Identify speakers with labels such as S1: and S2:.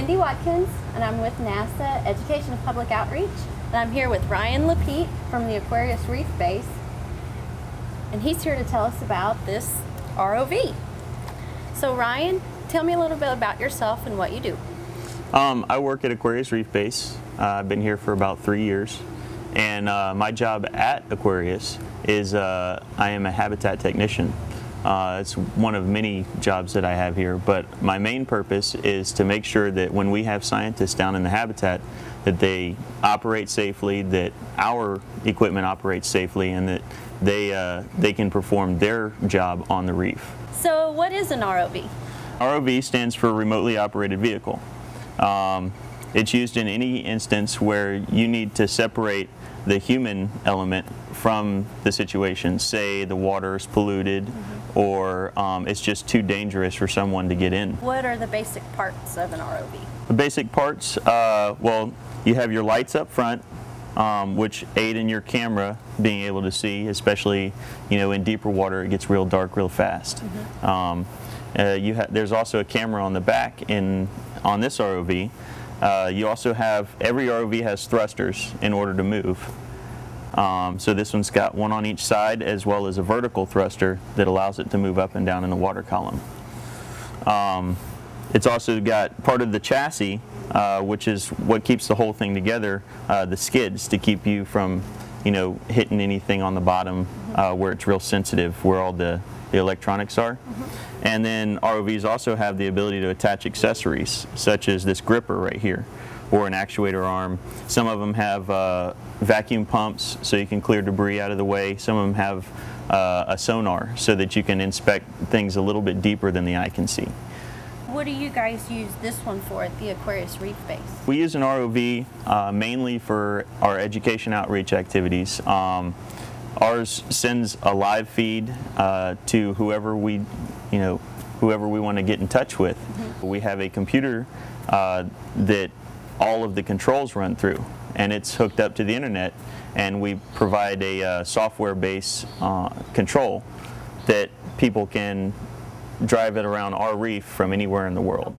S1: Wendy Watkins, and I'm with NASA Education and Public Outreach. And I'm here with Ryan Lapitte from the Aquarius Reef Base. And he's here to tell us about this ROV. So Ryan, tell me a little bit about yourself and what you do.
S2: Um, I work at Aquarius Reef Base. Uh, I've been here for about three years. And uh, my job at Aquarius is uh, I am a habitat technician. Uh, it's one of many jobs that I have here, but my main purpose is to make sure that when we have scientists down in the habitat, that they operate safely, that our equipment operates safely, and that they, uh, they can perform their job on the reef.
S1: So what is an ROV?
S2: ROV stands for Remotely Operated Vehicle. Um, it's used in any instance where you need to separate the human element from the situation. Say the water is polluted mm -hmm. or um, it's just too dangerous for someone to get in.
S1: What are the basic parts of an ROV?
S2: The basic parts, uh, well, you have your lights up front, um, which aid in your camera being able to see, especially you know in deeper water it gets real dark real fast. Mm -hmm. um, uh, there's also a camera on the back in on this ROV uh, you also have, every ROV has thrusters in order to move. Um, so this one's got one on each side as well as a vertical thruster that allows it to move up and down in the water column. Um, it's also got part of the chassis, uh, which is what keeps the whole thing together, uh, the skids to keep you from, you know, hitting anything on the bottom uh, where it's real sensitive, where all the, the electronics are. Mm -hmm. And then ROVs also have the ability to attach accessories, such as this gripper right here, or an actuator arm. Some of them have uh, vacuum pumps so you can clear debris out of the way. Some of them have uh, a sonar so that you can inspect things a little bit deeper than the eye can see.
S1: What do you guys use this one for at the Aquarius Reef Base?
S2: We use an ROV uh, mainly for our education outreach activities. Um, ours sends a live feed uh, to whoever we you know, whoever we want to get in touch with. Mm -hmm. We have a computer uh, that all of the controls run through, and it's hooked up to the internet, and we provide a uh, software-based uh, control that people can drive it around our reef from anywhere in the world.